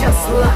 just love.